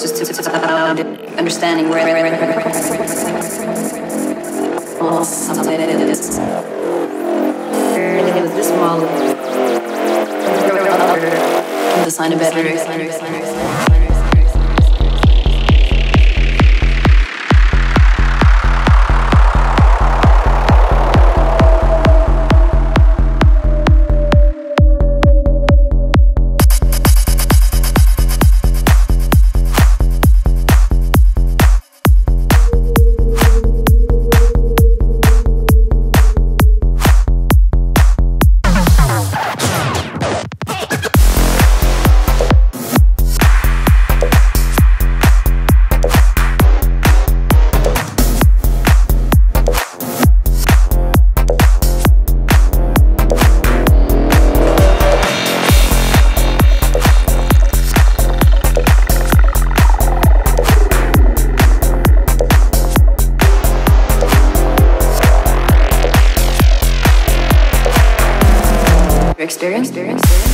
just to uh, understanding where well, something is. It was this model. Design a better experience. experience. experience.